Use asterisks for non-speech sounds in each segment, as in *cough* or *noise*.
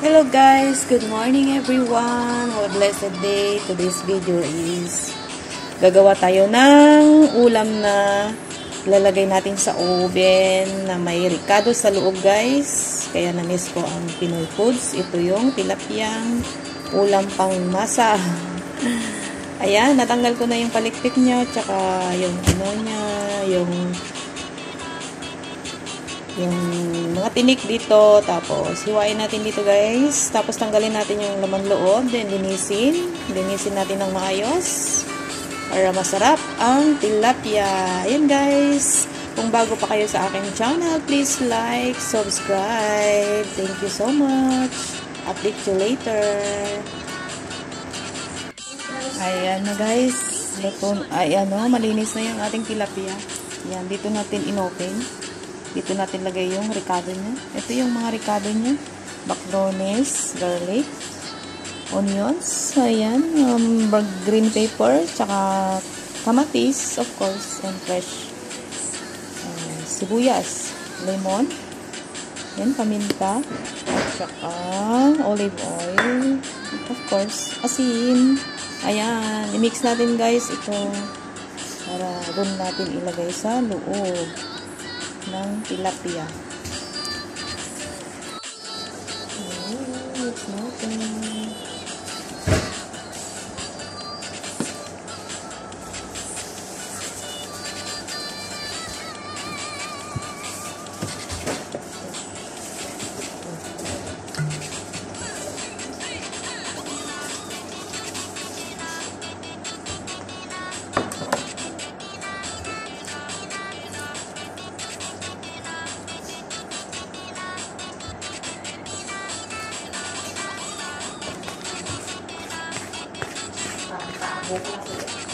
Hello guys, good morning everyone. What a blessed day. Today's video is gagawa tayo ng ulam na lalagay natin sa oven na may ricado sa loob guys. Kaya na-miss ko ang Pinoy foods. Ito yung tilapiyang ulam pang masa. *laughs* Ayan, natanggal ko na yung palikpik niya tsaka yung ano niya, yung yung mga tinik dito. Tapos, hiwain natin dito guys. Tapos, tanggalin natin yung laman loob. Then, linisin. Linisin natin ng maayos. Para masarap ang tilapia. Ayan guys. Kung bago pa kayo sa aking channel, please like, subscribe. Thank you so much. Update you later. Ayan na guys. Luto, ay ano, malinis na yung ating tilapia. Yan, dito natin inopen. Dito natin lagay yung ricado niya. Ito yung mga ricado niya. Baclones, garlic, onions, ayan, um, green pepper, tsaka kamatis, of course, and fresh uh, sibuyas, lemon, yan, paminta, at tsaka olive oil, of course, asin, ayan, i-mix natin guys ito para doon natin ilagay sa loob ng tilapia. Oh, it's pouco.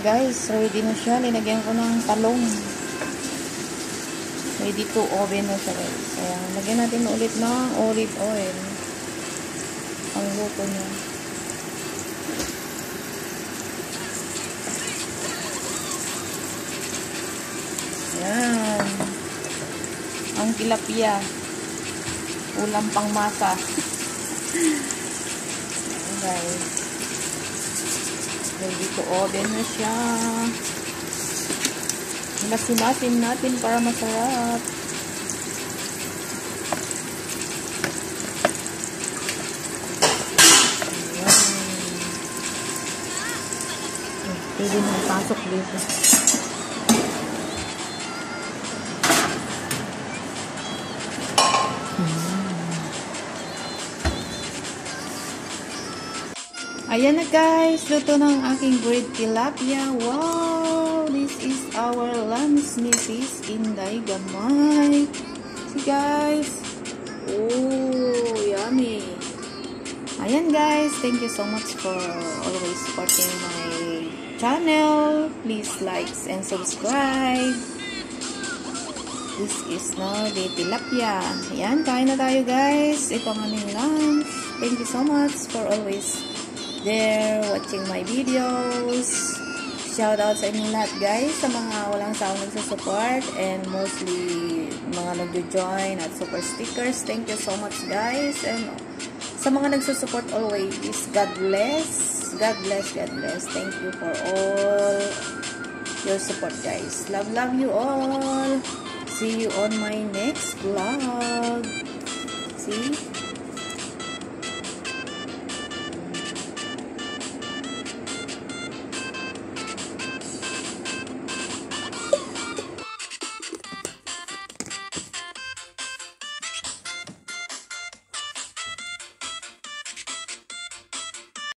Guys, ready na siya. Linagyan ko ng talong. Ready to oven na siya guys. Kaya lagyan natin ulit ng olive oil. Ang luto niya. Ayan. Ang tilapia. Ulam pang masa. *laughs* Ayan guys. Ready to oven na siya. Masimasin natin para masarap. Ayan. Pwede na pasok dito. Ayan na guys, luto ng aking bread tilapia. Wow! This is our lunch nipis Inday Gamay. See guys? Oh, yummy! Ayan guys, thank you so much for always supporting my channel. Please like and subscribe. This is now the tilapia. Ayan, kain na tayo guys. Ito ang aming lunch. Thank you so much for always there watching my videos. Shout out sa inyong lahat guys, sa mga walang sawang nagsusupport and mostly mga nagjo-join at super stickers. Thank you so much guys. And sa mga nagsusupport always, God bless. God bless, God bless. Thank you for all your support guys. Love, love you all. See you on my next vlog. See?